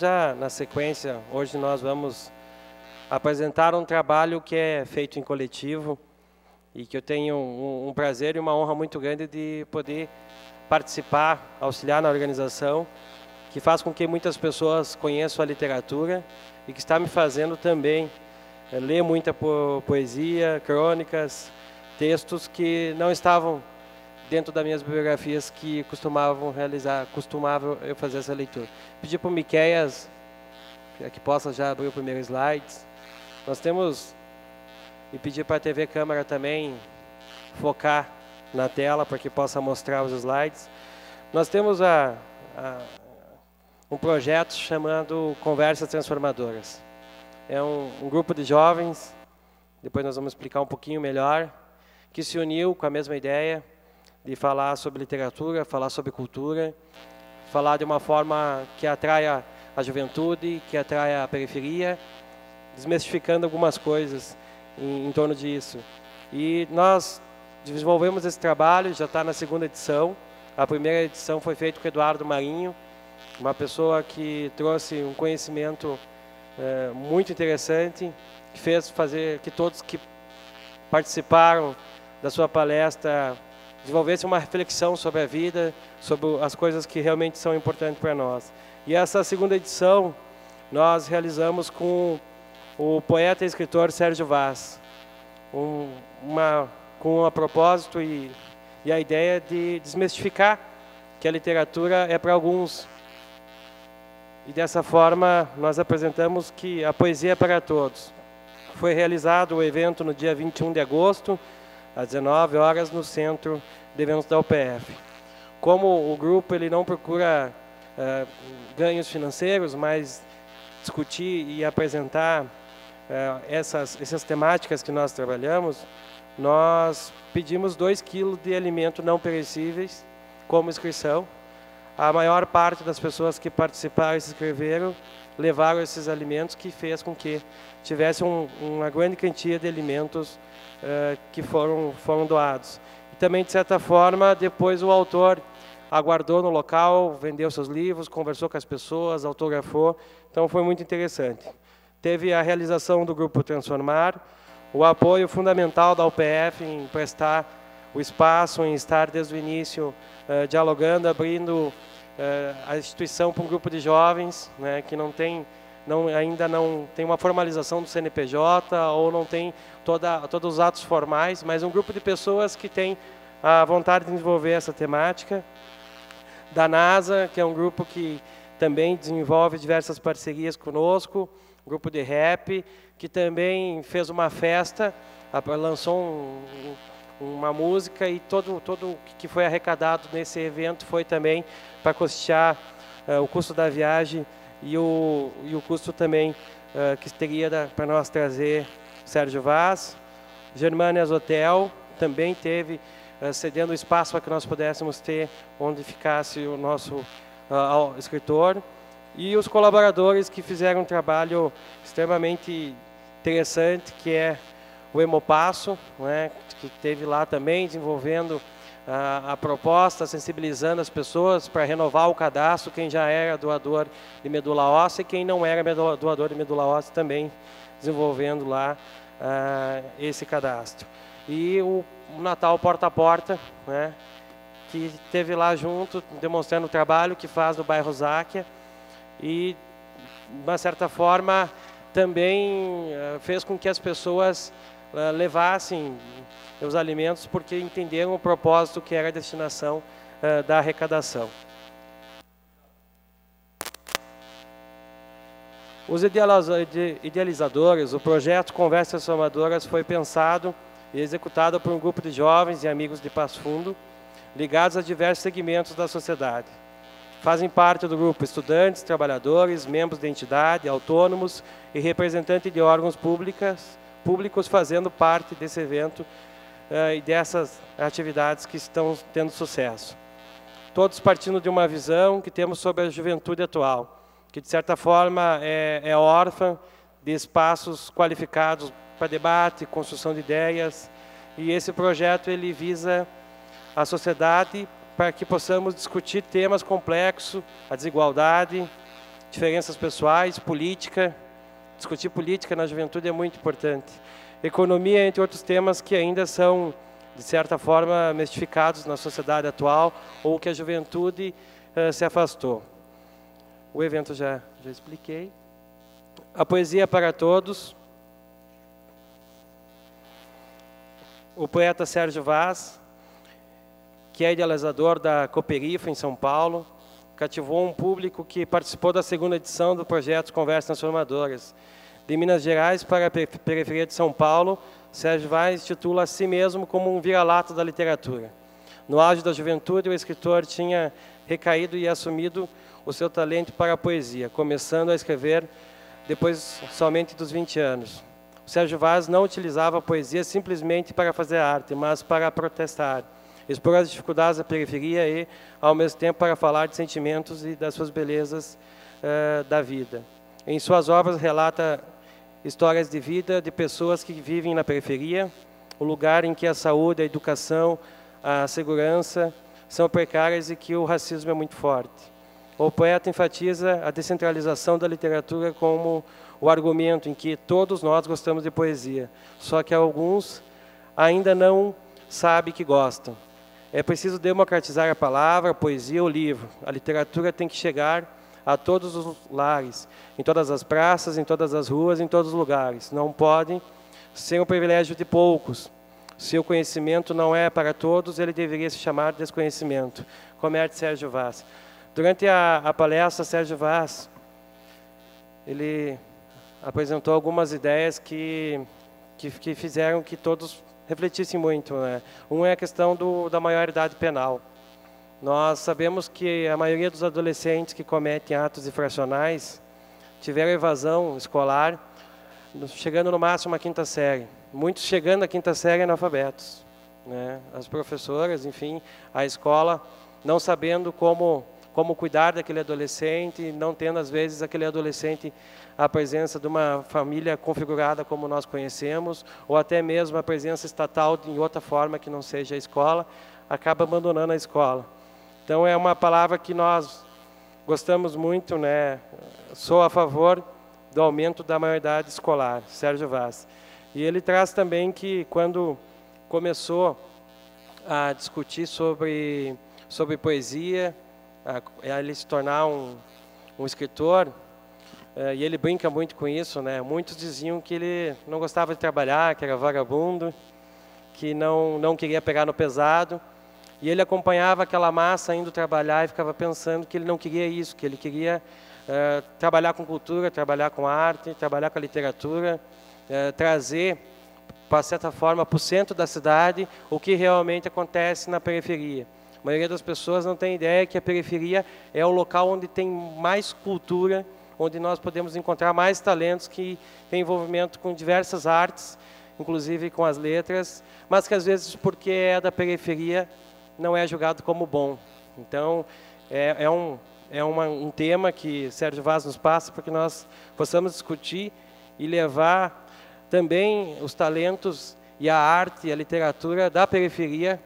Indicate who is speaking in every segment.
Speaker 1: já na sequência, hoje nós vamos apresentar um trabalho que é feito em coletivo e que eu tenho um, um prazer e uma honra muito grande de poder participar, auxiliar na organização, que faz com que muitas pessoas conheçam a literatura e que está me fazendo também é, ler muita po poesia, crônicas, textos que não estavam dentro das minhas biografias que costumavam realizar, costumava eu fazer essa leitura. Pedi para o Miqueias que possa já abrir o primeiro slide. Nós temos e pedir para a TV Câmara também focar na tela para que possa mostrar os slides. Nós temos a, a, um projeto chamado Conversas Transformadoras. É um, um grupo de jovens, depois nós vamos explicar um pouquinho melhor, que se uniu com a mesma ideia de falar sobre literatura, falar sobre cultura, falar de uma forma que atraia a juventude, que atraia a periferia, desmistificando algumas coisas em, em torno disso. E nós desenvolvemos esse trabalho, já está na segunda edição. A primeira edição foi feita com Eduardo Marinho, uma pessoa que trouxe um conhecimento é, muito interessante, que fez fazer que todos que participaram da sua palestra desenvolvessem uma reflexão sobre a vida, sobre as coisas que realmente são importantes para nós. E essa segunda edição nós realizamos com o poeta e escritor Sérgio Vaz, um, uma, com a propósito e, e a ideia de desmistificar que a literatura é para alguns. E dessa forma nós apresentamos que a poesia é para todos. Foi realizado o evento no dia 21 de agosto, às 19 horas, no centro de eventos da UPF. Como o grupo ele não procura uh, ganhos financeiros, mas discutir e apresentar uh, essas, essas temáticas que nós trabalhamos, nós pedimos 2 quilos de alimento não perecíveis como inscrição. A maior parte das pessoas que participaram e se inscreveram levaram esses alimentos que fez com que tivesse um, uma grande quantia de alimentos uh, que foram, foram doados. E também, de certa forma, depois o autor aguardou no local, vendeu seus livros, conversou com as pessoas, autografou. Então, foi muito interessante. Teve a realização do Grupo Transformar, o apoio fundamental da UPF em prestar o espaço, em estar desde o início uh, dialogando, abrindo uh, a instituição para um grupo de jovens né, que não tem não, ainda não tem uma formalização do CNPJ ou não tem toda, todos os atos formais, mas um grupo de pessoas que tem a vontade de desenvolver essa temática. Da NASA, que é um grupo que também desenvolve diversas parcerias conosco, um grupo de rap, que também fez uma festa, lançou um, uma música e todo todo que foi arrecadado nesse evento foi também para custear uh, o custo da viagem e o, e o custo também uh, que teria para nós trazer Sérgio Vaz. Germanias Hotel também teve uh, cedendo espaço para que nós pudéssemos ter onde ficasse o nosso escritor. E os colaboradores que fizeram um trabalho extremamente interessante, que é o Hemopasso, né, que teve lá também desenvolvendo a, a proposta, sensibilizando as pessoas para renovar o cadastro, quem já era doador de medula óssea e quem não era doador de medula óssea também desenvolvendo lá uh, esse cadastro. E o, o Natal Porta a Porta, né, que teve lá junto, demonstrando o trabalho que faz no bairro Záquia e, de uma certa forma, também uh, fez com que as pessoas levassem os alimentos porque entenderam o propósito que era a destinação uh, da arrecadação. Os idealizadores, o projeto Conversas Transformadoras foi pensado e executado por um grupo de jovens e amigos de Passo Fundo, ligados a diversos segmentos da sociedade. Fazem parte do grupo estudantes, trabalhadores, membros da entidade, autônomos e representantes de órgãos públicos, públicos fazendo parte desse evento uh, e dessas atividades que estão tendo sucesso. Todos partindo de uma visão que temos sobre a juventude atual, que de certa forma é, é órfã de espaços qualificados para debate, construção de ideias, e esse projeto ele visa a sociedade para que possamos discutir temas complexos, a desigualdade, diferenças pessoais, política. Discutir política na juventude é muito importante. Economia, entre outros temas que ainda são, de certa forma, mistificados na sociedade atual ou que a juventude uh, se afastou. O evento já, já expliquei. A poesia para todos. O poeta Sérgio Vaz, que é idealizador da Cooperifa em São Paulo, cativou um público que participou da segunda edição do projeto Conversas Transformadoras. De Minas Gerais para a periferia de São Paulo, Sérgio Vaz titula a si mesmo como um vira-lata da literatura. No auge da juventude, o escritor tinha recaído e assumido o seu talento para a poesia, começando a escrever depois somente dos 20 anos. O Sérgio Vaz não utilizava a poesia simplesmente para fazer arte, mas para protestar expor as dificuldades da periferia e, ao mesmo tempo, para falar de sentimentos e das suas belezas uh, da vida. Em suas obras, relata histórias de vida de pessoas que vivem na periferia, o lugar em que a saúde, a educação, a segurança são precárias e que o racismo é muito forte. O poeta enfatiza a descentralização da literatura como o argumento em que todos nós gostamos de poesia, só que alguns ainda não sabem que gostam. É preciso democratizar a palavra, a poesia, o livro. A literatura tem que chegar a todos os lares, em todas as praças, em todas as ruas, em todos os lugares. Não podem ser um privilégio de poucos. Se o conhecimento não é para todos, ele deveria se chamar desconhecimento. Comerte Sérgio Vaz. Durante a, a palestra, Sérgio Vaz, ele apresentou algumas ideias que, que, que fizeram que todos refletissem muito. Né? Um é a questão do, da maioridade penal. Nós sabemos que a maioria dos adolescentes que cometem atos infracionais tiveram evasão escolar, chegando no máximo à quinta série. Muitos chegando à quinta série analfabetos. Né? As professoras, enfim, a escola, não sabendo como como cuidar daquele adolescente, não tendo às vezes aquele adolescente a presença de uma família configurada como nós conhecemos, ou até mesmo a presença estatal em outra forma que não seja a escola, acaba abandonando a escola. Então é uma palavra que nós gostamos muito, né? Sou a favor do aumento da maioridade escolar, Sérgio Vaz. E ele traz também que quando começou a discutir sobre sobre poesia, a, ele se tornar um, um escritor, é, e ele brinca muito com isso, né? Muitos diziam que ele não gostava de trabalhar, que era vagabundo, que não não queria pegar no pesado. E ele acompanhava aquela massa indo trabalhar e ficava pensando que ele não queria isso, que ele queria é, trabalhar com cultura, trabalhar com arte, trabalhar com a literatura, é, trazer, para certa forma, para o centro da cidade o que realmente acontece na periferia. A maioria das pessoas não tem ideia que a periferia é o local onde tem mais cultura, onde nós podemos encontrar mais talentos que têm envolvimento com diversas artes, inclusive com as letras, mas que às vezes, porque é da periferia, não é julgado como bom. Então, é, é um, é uma, um tema que Sérgio Vaz nos passa para que nós possamos discutir e levar também os talentos e a arte e a literatura da periferia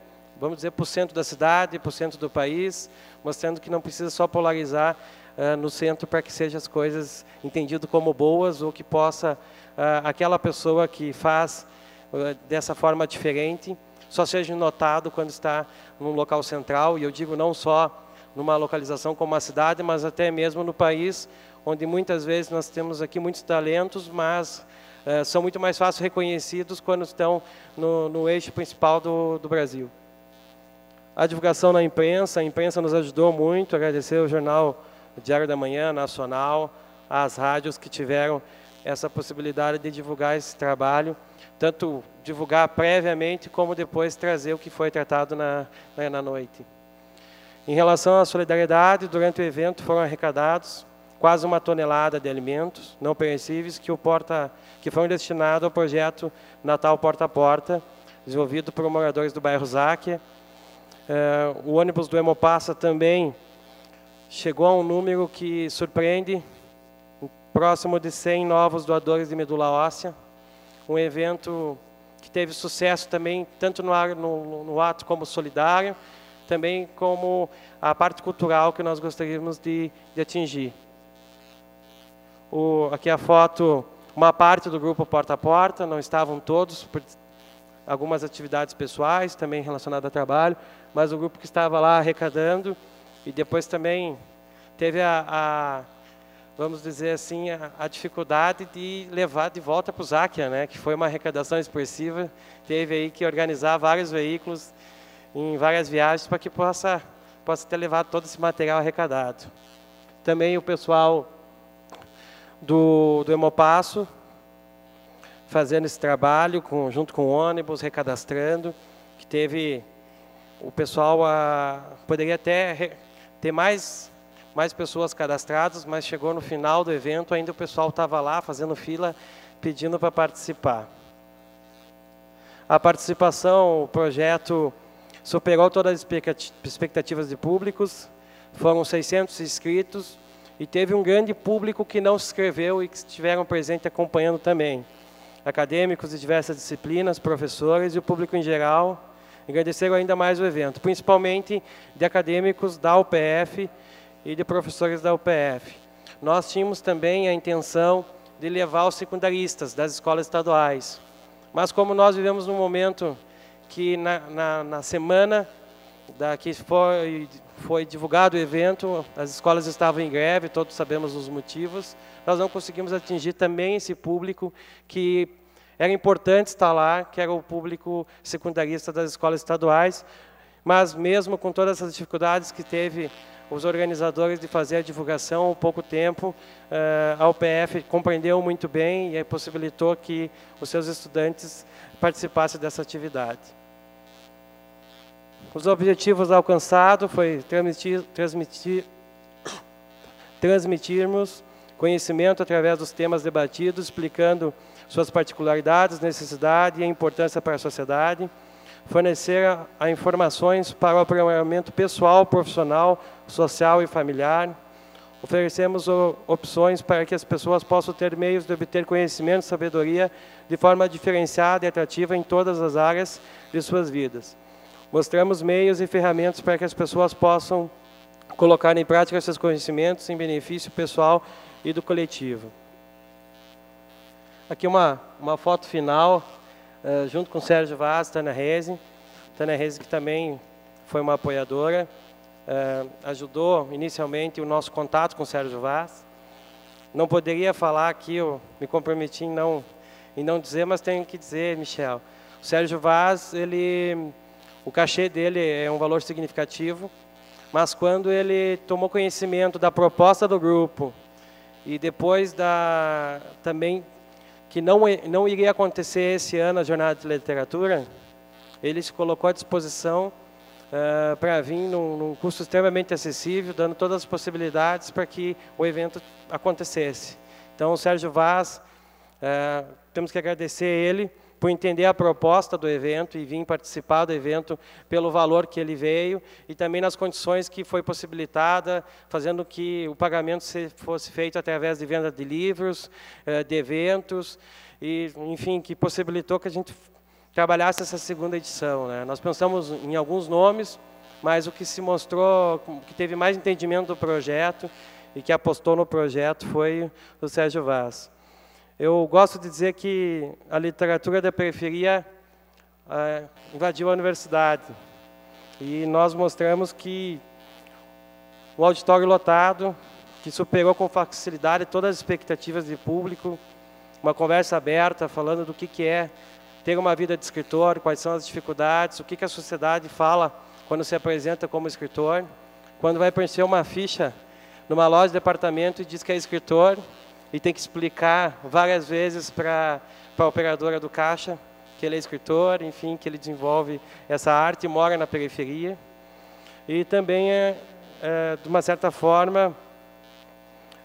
Speaker 1: vamos dizer, por cento da cidade, por cento do país, mostrando que não precisa só polarizar uh, no centro para que sejam as coisas entendidas como boas ou que possa uh, aquela pessoa que faz uh, dessa forma diferente só seja notado quando está num local central, e eu digo não só numa localização como a cidade, mas até mesmo no país, onde muitas vezes nós temos aqui muitos talentos, mas são muito mais fácil reconhecidos quando estão no, no eixo principal do, do Brasil a divulgação na imprensa, a imprensa nos ajudou muito, agradecer ao jornal Diário da Manhã, Nacional, às rádios que tiveram essa possibilidade de divulgar esse trabalho, tanto divulgar previamente como depois trazer o que foi tratado na, na, noite. Em relação à solidariedade, durante o evento foram arrecadados quase uma tonelada de alimentos não perecíveis que, o porta, que foram destinados ao projeto Natal Porta a Porta, desenvolvido por moradores do bairro Záquia, é, o ônibus do Hemopassa também chegou a um número que surpreende, próximo de 100 novos doadores de medula óssea. Um evento que teve sucesso também, tanto no, no, no ato como solidário, também como a parte cultural que nós gostaríamos de, de atingir. O, aqui a foto, uma parte do grupo Porta a Porta, não estavam todos, por algumas atividades pessoais, também relacionadas ao trabalho, mas o grupo que estava lá arrecadando, e depois também teve a, a vamos dizer assim, a, a, dificuldade de levar de volta para o Záquia, né, que foi uma arrecadação expressiva, teve aí que organizar vários veículos em várias viagens para que possa, possa ter levado todo esse material arrecadado. Também o pessoal do, do Hemopasso, fazendo esse trabalho com, junto com o ônibus, recadastrando, que teve o pessoal a, poderia até ter mais mais pessoas cadastradas, mas chegou no final do evento, ainda o pessoal estava lá fazendo fila, pedindo para participar. A participação, o projeto superou todas as expectativas de públicos, foram 600 inscritos e teve um grande público que não se inscreveu e que estiveram presentes acompanhando também. Acadêmicos de diversas disciplinas, professores e o público em geral engrandeceram ainda mais o evento, principalmente de acadêmicos da UPF e de professores da UPF. Nós tínhamos também a intenção de levar os secundaristas das escolas estaduais. Mas como nós vivemos num momento que na, na, na semana da que foi, foi divulgado o evento, as escolas estavam em greve, todos sabemos os motivos, nós não conseguimos atingir também esse público que era importante estar lá, que era o público secundarista das escolas estaduais, mas mesmo com todas essas dificuldades que teve os organizadores de fazer a divulgação há pouco tempo, eh, a UPF compreendeu muito bem e possibilitou que os seus estudantes participassem dessa atividade. Os objetivos alcançados foi transmitir, transmitir, transmitirmos conhecimento através dos temas debatidos, explicando suas particularidades, necessidade e a importância para a sociedade, fornecer a informações para o aprimoramento pessoal, profissional, social e familiar. Oferecemos opções para que as pessoas possam ter meios de obter conhecimento e sabedoria de forma diferenciada e atrativa em todas as áreas de suas vidas. Mostramos meios e ferramentas para que as pessoas possam colocar em prática seus conhecimentos em benefício pessoal e do coletivo. Aqui uma, uma foto final uh, junto com o Sérgio Vaz, Tânia Reze. Tânia Reze que também foi uma apoiadora, uh, ajudou inicialmente o nosso contato com o Sérgio Vaz. Não poderia falar aqui, eu me comprometi em não, em não dizer, mas tenho que dizer, Michel. O Sérgio Vaz, ele, o cachê dele é um valor significativo, mas quando ele tomou conhecimento da proposta do grupo e depois da também que não, não iria acontecer esse ano a Jornada de Literatura, ele se colocou à disposição uh, para vir num, num, custo extremamente acessível, dando todas as possibilidades para que o evento acontecesse. Então, o Sérgio Vaz, uh, temos que agradecer ele por entender a proposta do evento e vir participar do evento pelo valor que ele veio e também nas condições que foi possibilitada, fazendo que o pagamento fosse feito através de venda de livros, eh, de eventos, e, enfim, que possibilitou que a gente trabalhasse essa segunda edição. Né? Nós pensamos em alguns nomes, mas o que se mostrou, que teve mais entendimento do projeto e que apostou no projeto foi o Sérgio Vaz. Eu gosto de dizer que a literatura da periferia é, invadiu a universidade. E nós mostramos que o auditório lotado, que superou com facilidade todas as expectativas de público, uma conversa aberta falando do que, que é ter uma vida de escritor, quais são as dificuldades, o que, que a sociedade fala quando se apresenta como escritor, quando vai preencher uma ficha numa loja de departamento e diz que é escritor, e tem que explicar várias vezes para a operadora do caixa que ele é escritor, enfim, que ele desenvolve essa arte, mora na periferia. E também, é, é, de uma certa forma,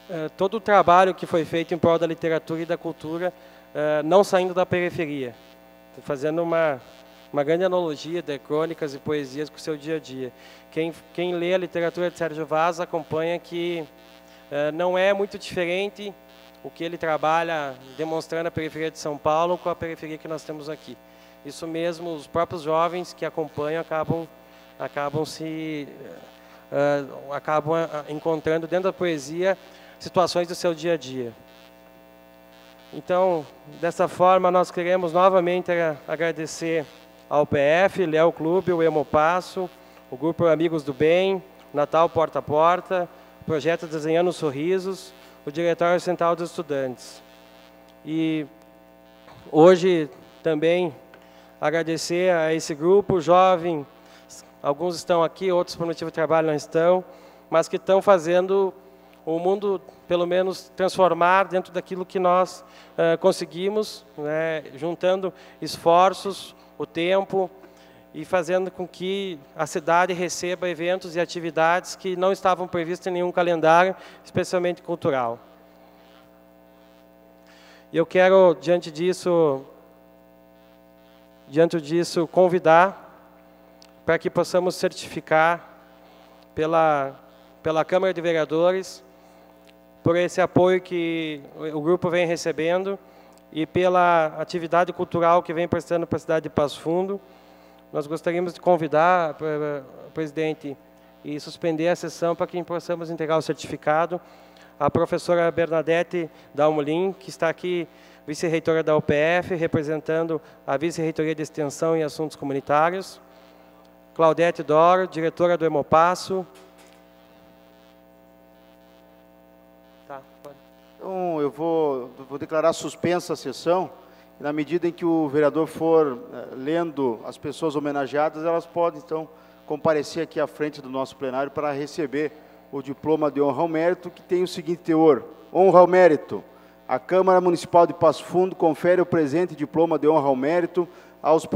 Speaker 1: é, todo o trabalho que foi feito em prol da literatura e da cultura, é, não saindo da periferia, fazendo uma, uma grande analogia de crônicas e poesias com o seu dia a dia. Quem, quem lê a literatura de Sérgio Vaz acompanha que é, não é muito diferente o que ele trabalha demonstrando a periferia de São Paulo com a periferia que nós temos aqui. Isso mesmo, os próprios jovens que acompanham acabam, acabam se uh, acabam encontrando dentro da poesia situações do seu dia a dia. Então, dessa forma, nós queremos novamente agradecer ao PF, Léo Clube, o Hemopasso, o Grupo Amigos do Bem, Natal Porta a Porta, Projeto Desenhando Sorrisos, o Diretório Central dos Estudantes. E hoje também agradecer a esse grupo jovem, alguns estão aqui, outros por motivo de trabalho não estão, mas que estão fazendo o mundo, pelo menos, transformar dentro daquilo que nós uh, conseguimos, né, juntando esforços, o tempo e fazendo com que a cidade receba eventos e atividades que não estavam previstos em nenhum calendário, especialmente cultural. E eu quero, diante disso, diante disso, convidar para que possamos certificar pela, pela Câmara de Vereadores, por esse apoio que o grupo vem recebendo e pela atividade cultural que vem prestando para a cidade de Passo Fundo. Nós gostaríamos de convidar o presidente e suspender a sessão para que possamos entregar o certificado à professora Bernadette Dalmolin, que está aqui, vice-reitora da UPF, representando a vice-reitoria de Extensão e Assuntos Comunitários, Claudete Doro, diretora do Hemopasso.
Speaker 2: Tá, então, eu vou, vou declarar suspensa a sessão. Na medida em que o vereador for uh, lendo as pessoas homenageadas, elas podem, então, comparecer aqui à frente do nosso plenário para receber o diploma de honra ao mérito, que tem o seguinte teor. Honra ao mérito. A Câmara Municipal de Passo Fundo confere o presente diploma de honra ao mérito aos,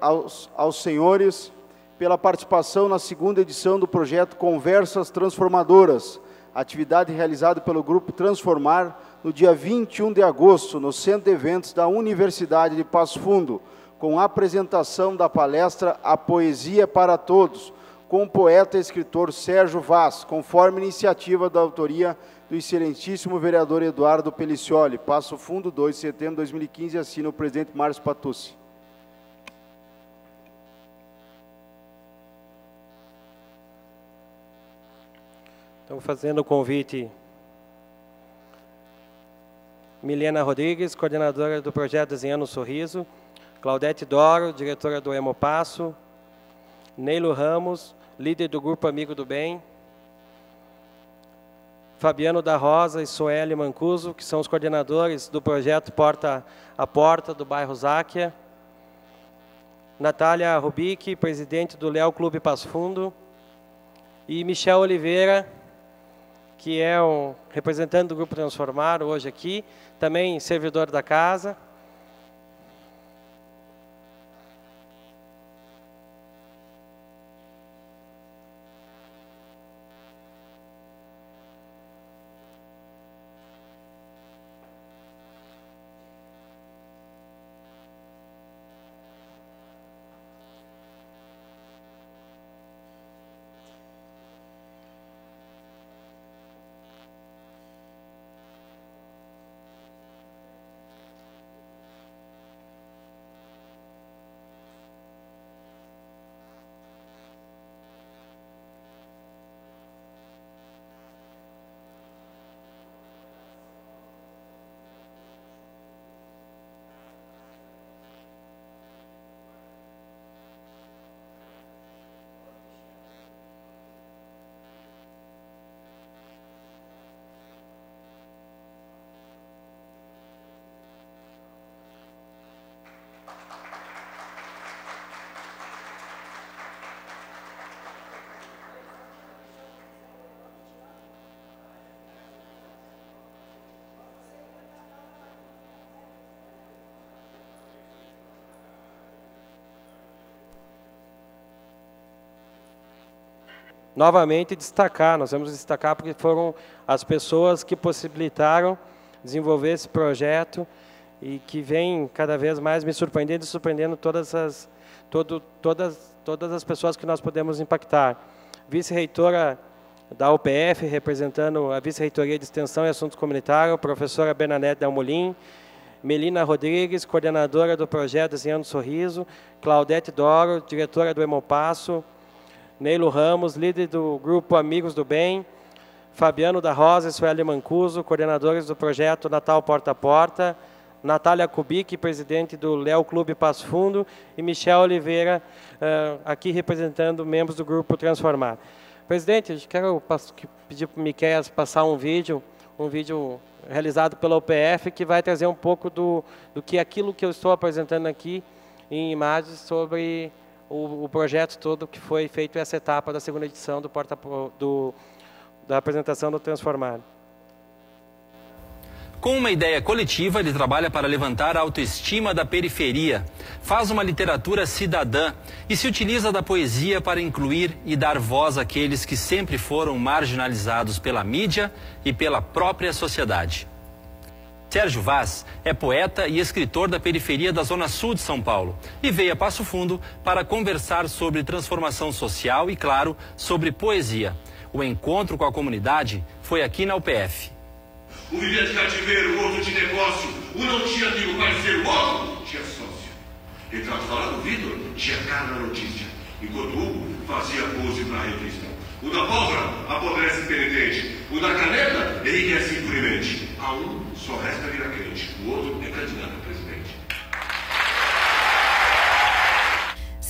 Speaker 2: aos, aos senhores pela participação na segunda edição do projeto Conversas Transformadoras, atividade realizada pelo Grupo Transformar no dia 21 de agosto, no Centro de Eventos da Universidade de Passo Fundo, com a apresentação da palestra A Poesia para Todos, com o poeta e escritor Sérgio Vaz, conforme iniciativa da autoria do excelentíssimo vereador Eduardo Pelicioli. Passo Fundo, 2 de setembro de 2015, assina o presidente Márcio Patucci.
Speaker 1: Estamos fazendo o convite Milena Rodrigues, coordenadora do projeto Desenhando o Sorriso, Claudete Doro, diretora do Hemopasso, Neilo Ramos, líder do Grupo Amigo do Bem, Fabiano da Rosa e Soeli Mancuso, que são os coordenadores do projeto Porta a Porta do bairro Záquia, Natália Rubic, presidente do Léo Clube Passo Fundo, e Michel Oliveira, que é um representante do Grupo Transformar hoje aqui, também servidor da casa. Novamente destacar, nós vamos destacar porque foram as pessoas que possibilitaram desenvolver esse projeto e que vem cada vez mais me surpreendendo e surpreendendo todas as, todo, todas, todas as pessoas que nós podemos impactar. Vice-reitora da UPF, representando a Vice-Reitoria de Extensão e Assuntos Comunitários, professora Bernadette Dalmolin, Melina Rodrigues, coordenadora do projeto Desenhando Sorriso, Claudete Doro, diretora do Hemopasso, Neilo Ramos, líder do grupo Amigos do Bem, Fabiano da Rosa e Sueli Mancuso, coordenadores do projeto Natal Porta a Porta, Natália Kubik, presidente do Léo Clube Passo Fundo, e Michel Oliveira, uh, aqui representando membros do Grupo Transformar. Presidente, quero pedir para o Miquel passar um vídeo, um vídeo realizado pela OPF, que vai trazer um pouco do, do que aquilo que eu estou apresentando aqui em imagens sobre o, o projeto todo que foi feito essa etapa da segunda edição do, porta, do da apresentação do Transformar.
Speaker 3: Com uma ideia coletiva, ele trabalha para levantar a autoestima da periferia, faz uma literatura cidadã e se utiliza da poesia para incluir e dar voz àqueles que sempre foram marginalizados pela mídia e pela própria sociedade. Sérgio Vaz é poeta e escritor da periferia da Zona Sul de São Paulo e veio a Passo Fundo para conversar sobre transformação social e, claro, sobre poesia. O encontro com a comunidade foi aqui na UPF.
Speaker 4: Um vivia de cativeiro, o outro de negócio. Um não tinha amigo parceiro, o outro tinha sócio. Retrato falado do Vitor tinha cara na notícia, enquanto Hugo fazia pose para a revista. O da pólvora apodrece penitente. O da caneta enriquece impunemente. A um só resta virar crente. O outro é candidato a.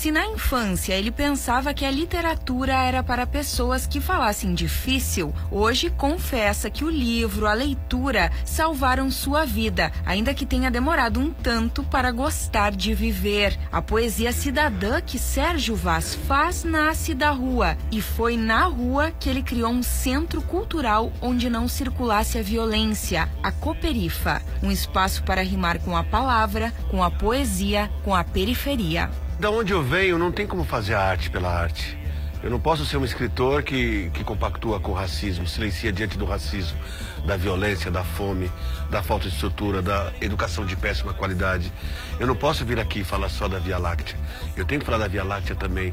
Speaker 5: Se na infância ele pensava que a literatura era para pessoas que falassem difícil, hoje confessa que o livro, a leitura, salvaram sua vida, ainda que tenha demorado um tanto para gostar de viver. A poesia cidadã que Sérgio Vaz faz nasce da rua, e foi na rua que ele criou um centro cultural onde não circulasse a violência, a Coperifa, um espaço para rimar com a palavra, com a poesia, com a periferia.
Speaker 6: Da onde eu venho, não tem como fazer a arte pela arte. Eu não posso ser um escritor que, que compactua com o racismo, silencia diante do racismo, da violência, da fome, da falta de estrutura, da educação de péssima qualidade. Eu não posso vir aqui e falar só da Via Láctea. Eu tenho que falar da Via Láctea também.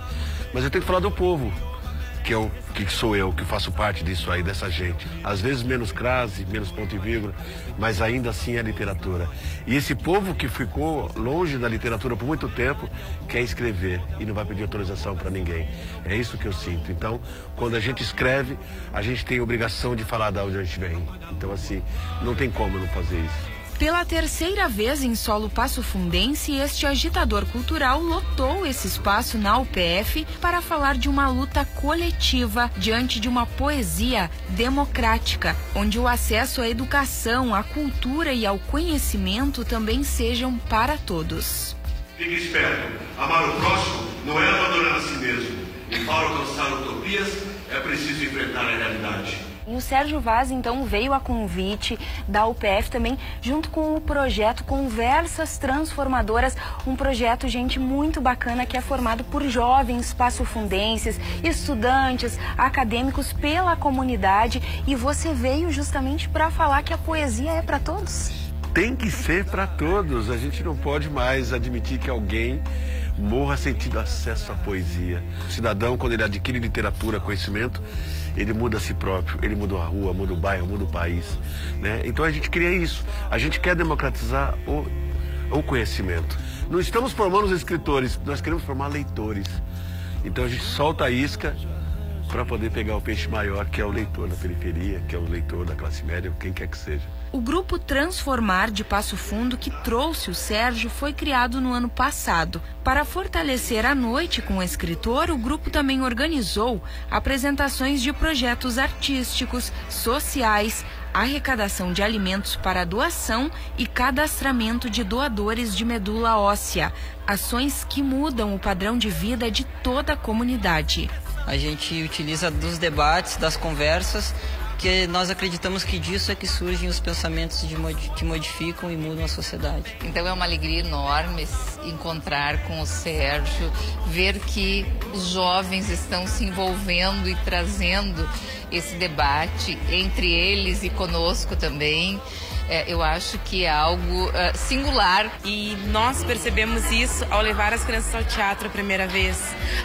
Speaker 6: Mas eu tenho que falar do povo que, eu, que sou eu, que faço parte disso aí, dessa gente. Às vezes menos crase, menos ponto e vírgula, mas ainda assim é literatura. E esse povo que ficou longe da literatura por muito tempo quer escrever e não vai pedir autorização para ninguém. É isso que eu sinto. Então, quando a gente escreve, a gente tem obrigação de falar da onde a gente vem. Então, assim, não tem como não fazer isso.
Speaker 5: Pela terceira vez em solo passo-fundense, este agitador cultural lotou esse espaço na UPF para falar de uma luta coletiva diante de uma poesia democrática, onde o acesso à educação, à cultura e ao conhecimento também sejam para todos.
Speaker 4: Fique esperto. Amar o próximo não é abandonar a si mesmo. E para alcançar utopias é preciso enfrentar a realidade.
Speaker 5: E o Sérgio Vaz, então, veio a convite da UPF também, junto com o projeto Conversas Transformadoras, um projeto, gente, muito bacana que é formado por jovens passofundenses, estudantes, acadêmicos pela comunidade. E você veio justamente para falar que a poesia é para todos?
Speaker 6: Tem que ser para todos. A gente não pode mais admitir que alguém morra sem ter acesso à poesia. O cidadão, quando ele adquire literatura, conhecimento, ele muda a si próprio, ele muda a rua, muda o bairro, muda o país. Né? Então a gente cria isso. A gente quer democratizar o, o conhecimento. Não estamos formando os escritores, nós queremos formar leitores. Então a gente solta a isca para poder pegar o peixe maior, que é o leitor da periferia, que é o leitor da classe média, quem quer que seja.
Speaker 5: O grupo Transformar de Passo Fundo, que trouxe o Sérgio, foi criado no ano passado. Para fortalecer a noite com o escritor, o grupo também organizou apresentações de projetos artísticos, sociais, arrecadação de alimentos para doação e cadastramento de doadores de medula óssea. Ações que mudam o padrão de vida de toda a comunidade.
Speaker 7: A gente utiliza dos debates, das conversas, que nós acreditamos que disso é que surgem os pensamentos que modificam e mudam a sociedade.
Speaker 8: Então é uma alegria enorme encontrar com o Sérgio, ver que os jovens estão se envolvendo e trazendo esse debate entre eles e conosco também é, eu acho que é algo uh, singular.
Speaker 9: E nós percebemos isso ao levar as crianças ao teatro a primeira vez,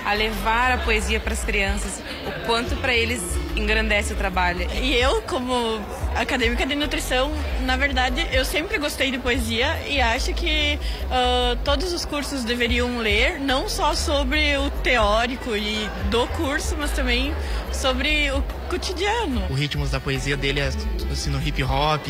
Speaker 9: a levar a poesia para as crianças, o quanto para eles engrandece o trabalho.
Speaker 10: E eu, como acadêmica de nutrição, na verdade, eu sempre gostei de poesia e acho que uh, todos os cursos deveriam ler, não só sobre o teórico e do curso, mas também sobre o cotidiano.
Speaker 11: O ritmo da poesia dele, assim, no hip hop,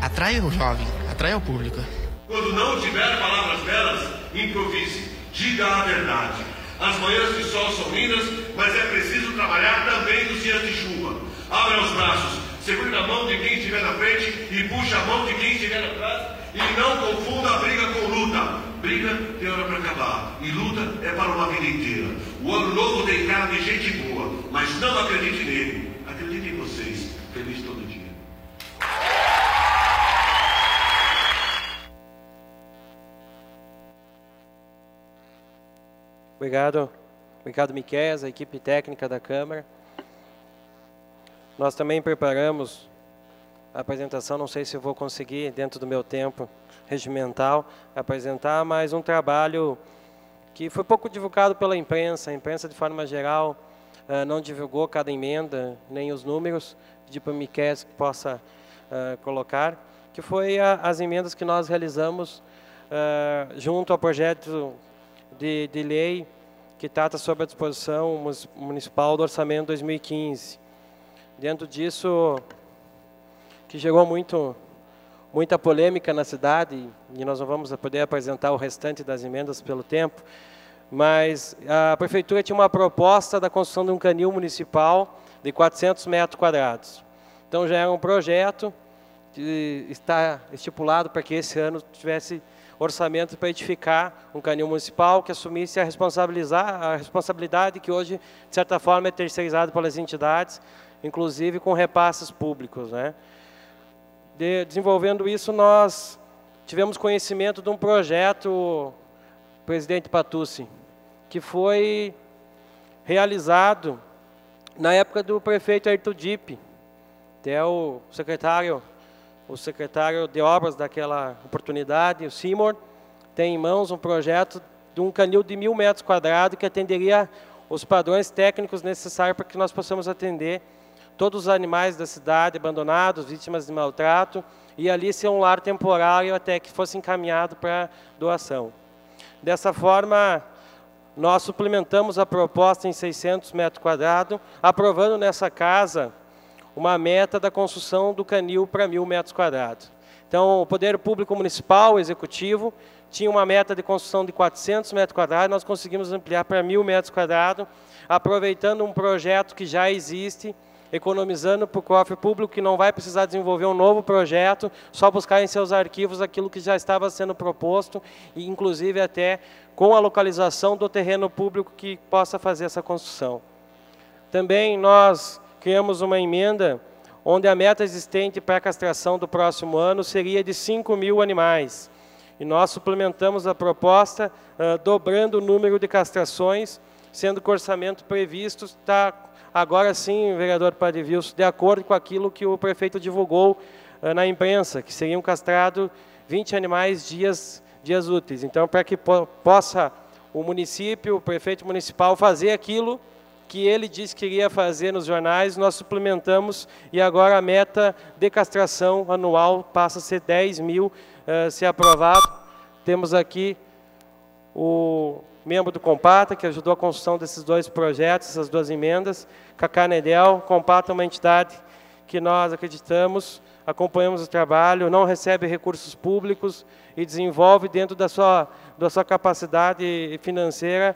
Speaker 11: atrai o jovem, atrai o público.
Speaker 4: Quando não tiver palavras belas, improvise, diga a verdade. As manhãs de sol são lindas, mas é preciso trabalhar também nos dias de chuva. Abra os braços, segure a mão de quem estiver na frente e puxe a mão de quem estiver atrás. E não confunda a briga com luta. Briga tem hora para acabar. E luta é para uma vida inteira. O ano novo tem cara de gente boa, mas não acredite nele. Acredite em vocês. Feliz todo dia.
Speaker 1: Obrigado. Obrigado, Miquel, a equipe técnica da Câmara. Nós também preparamos a apresentação, não sei se vou conseguir, dentro do meu tempo regimental, apresentar mais um trabalho que foi pouco divulgado pela imprensa. A imprensa, de forma geral, eh, não divulgou cada emenda, nem os números. Pedi para o Miquel que possa uh, colocar, que foi as emendas que nós realizamos uh, junto ao projeto de, de lei que trata sobre a disposição municipal do orçamento 2015. Dentro disso, que gerou muito, muita polêmica na cidade, e nós não vamos poder apresentar o restante das emendas pelo tempo, mas a prefeitura tinha uma proposta da construção de um canil municipal de 400 metros quadrados. Então já era um projeto que está estipulado para que esse ano tivesse orçamento para edificar um canil municipal que assumisse a, responsabilizar, a responsabilidade que hoje, de certa forma, é terceirizado pelas entidades, inclusive com repasses públicos. Né? De, desenvolvendo isso, nós tivemos conhecimento de um projeto, presidente Patucci, que foi realizado na época do prefeito Ayrton Dipp, até o secretário o secretário de obras daquela oportunidade, o Seymour, tem em mãos um projeto de um canil de mil metros quadrados que atenderia os padrões técnicos necessários para que nós possamos atender todos os animais da cidade abandonados, vítimas de maltrato, e ali ser um lar temporário até que fosse encaminhado para doação. Dessa forma, nós suplementamos a proposta em 600 metros quadrados, aprovando nessa casa uma meta da construção do canil para mil metros quadrados. Então, o Poder Público Municipal, Executivo, tinha uma meta de construção de 400 metros quadrados, nós conseguimos ampliar para mil metros quadrados, aproveitando um projeto que já existe, economizando para o cofre público, que não vai precisar desenvolver um novo projeto, só buscar em seus arquivos aquilo que já estava sendo proposto, e inclusive até com a localização do terreno público que possa fazer essa construção. Também nós criamos uma emenda onde a meta existente para a castração do próximo ano seria de 5 mil animais. E nós suplementamos a proposta uh, dobrando o número de castrações, sendo que o orçamento previsto está, agora sim, vereador Padre de acordo com aquilo que o prefeito divulgou uh, na imprensa, que seriam castrados 20 animais dias, dias úteis. Então, para que po possa o município, o prefeito municipal, fazer aquilo que ele disse que iria fazer nos jornais, nós suplementamos e agora a meta de castração anual passa a ser 10 mil, uh, se aprovado. Temos aqui o membro do Compata, que ajudou a construção desses dois projetos, essas duas emendas. Cacá Nedel, Compata é uma entidade que nós acreditamos, acompanhamos o trabalho, não recebe recursos públicos e desenvolve dentro da sua, da sua capacidade financeira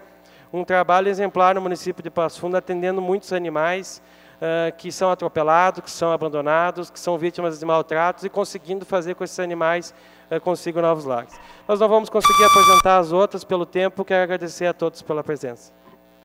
Speaker 1: um trabalho exemplar no município de Passo Fundo, atendendo muitos animais uh, que são atropelados, que são abandonados, que são vítimas de maltratos e conseguindo fazer com esses animais uh, consigam novos lares. Nós não vamos conseguir apresentar as outras pelo tempo, quero agradecer a todos pela presença.